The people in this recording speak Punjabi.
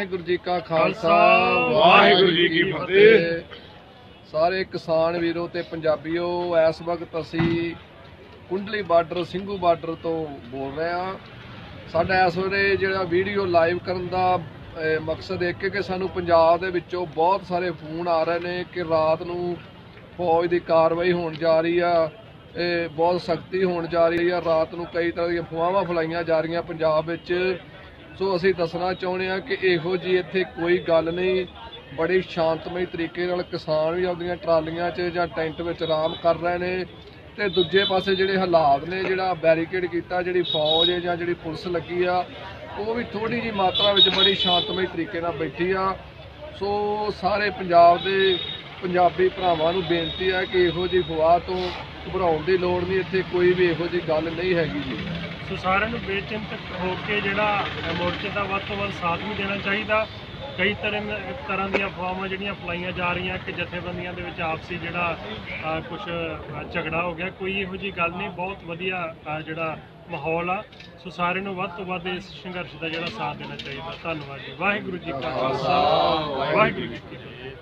ਵਾਹਿਗੁਰੂ ਜੀ ਕਾ ਖਾਲਸਾ ਵਾਹਿਗੁਰੂ ਜੀ ਕੀ ਫਤਿਹ। ਸਾਰੇ ਕਿਸਾਨ ਵੀਰੋ ਤੇ ਪੰਜਾਬੀਓ ਇਸ ਵਕਤ ਅਸੀਂ ਕੁੰਡਲੀ ਬਾਰਡਰ ਸਿੰਘੂ ਬਾਰਡਰ ਤੋਂ ਬੋਲ ਰਹੇ ਹਾਂ। ਸਾਡਾ ਇਸ ਵੇਲੇ ਜਿਹੜਾ ਵੀਡੀਓ ਲਾਈਵ ਕਰਨ ਦਾ ਮਕਸਦ ਇੱਕ ਹੈ ਕਿ ਸਾਨੂੰ ਪੰਜਾਬ ਦੇ ਵਿੱਚੋਂ ਬਹੁਤ ਸਾਰੇ ਫੋਨ ਆ ਰਹੇ ਨੇ ਕਿ ਰਾਤ ਨੂੰ ਫੌਜ ਦੀ ਕਾਰਵਾਈ ਹੋਣ ਜਾ ਰਹੀ ਆ ਇਹ ਬਹੁਤ ਸਖਤੀ ਹੋਣ ਜਾ ਰਹੀ ਆ। ਰਾਤ ਨੂੰ ਕਈ ਤਰ੍ਹਾਂ ਦੀਆਂ ਫਵਾਵਾਂ ਫਲਾਈਆਂ ਜਾ ਰਹੀਆਂ ਪੰਜਾਬ ਵਿੱਚ। ਸੋ ਅਸੀਂ ਦੱਸਣਾ ਚਾਹੁੰਦੇ ਹਾਂ ਕਿ ਇਹੋ ਜੀ ਇੱਥੇ ਕੋਈ ਗੱਲ ਨਹੀਂ, ਬੜੀ ਸ਼ਾਂਤਮਈ ਤਰੀਕੇ ਨਾਲ ਕਿਸਾਨ ਵੀ ਆਪਣੀਆਂ ਟਰਾਲੀਆਂ 'ਚ ਜਾਂ ਟੈਂਟ ਵਿੱਚ ਆਰਾਮ ਕਰ ਰਹੇ ਨੇ ਤੇ ਦੂਜੇ ਪਾਸੇ ਜਿਹੜੇ ਹਾਲਾਤ ਨੇ, ਜਿਹੜਾ ਬੈਰੀਕੇਡ ਕੀਤਾ, ਜਿਹੜੀ ਫੌਜ ਹੈ ਜਾਂ ਜਿਹੜੀ ਪੁਲਿਸ ਲੱਗੀ ਆ, ਉਹ ਵੀ ਥੋੜੀ ਜੀ ਮਾਤਰਾ ਵਿੱਚ ਬੜੀ ਸ਼ਾਂਤਮਈ ਤਰੀਕੇ ਨਾਲ ਬੈਠੀ ਆ। ਸੋ ਸਾਰੇ ਪੰਜਾਬ ਦੇ ਪੰਜਾਬੀ ਭਰਾਵਾਂ ਨੂੰ ਬੇਨਤੀ ਆ ਕਿ ਇਹੋ ਜਿਹੀ ਫਵਾਹ ਤੋਂ ਘਬਰਾਉਣ ਦੀ ਲੋੜ ਨਹੀਂ, ਇੱਥੇ ਕੋਈ ਵੀ ਇਹੋ ਜਿਹੀ ਗੱਲ ਨਹੀਂ ਹੈਗੀ ਜੀ। ਸੋ ਸਾਰਿਆਂ ਨੂੰ ਬੇਚਿੰਤਕ ਹੋ ਕੇ ਜਿਹੜਾ ਮੋਰਚੇ ਦਾ ਵੱਧ ਤੋਂ ਵੱਧ ਸਾਥ ਵੀ ਦੇਣਾ ਚਾਹੀਦਾ। ਕਈ ਤਰ੍ਹਾਂ ਤਰ੍ਹਾਂ ਦੀਆਂ ਅਫਵਾਹਾਂ ਜਿਹੜੀਆਂ ਫਲਾਈਆਂ ਜਾ ਰਹੀਆਂ ਕਿ ਜਥੇਬੰਦੀਆਂ ਦੇ ਵਿੱਚ ਆਪਸੀ ਜਿਹੜਾ ਕੁਝ ਝਗੜਾ ਹੋ ਗਿਆ। ਕੋਈ ਇਹੋ ਜੀ ਗੱਲ ਨਹੀਂ ਬਹੁਤ ਵਧੀਆ ਜਿਹੜਾ ਮਾਹੌਲ ਆ। ਸੋ ਸਾਰਿਆਂ ਨੂੰ ਵੱਧ ਤੋਂ ਵੱਧ ਇਸ ਸੰਘਰਸ਼ ਦਾ ਜਿਹੜਾ ਸਾਥ ਦੇਣਾ ਚਾਹੀਦਾ। ਧੰਨਵਾਦ ਜੀ। ਵਾਹਿਗੁਰੂ ਜੀ ਕਾ ਖਾਲਸਾ। ਵਾਹਿਗੁਰੂ ਜੀ ਕੀ ਫਤਿਹ।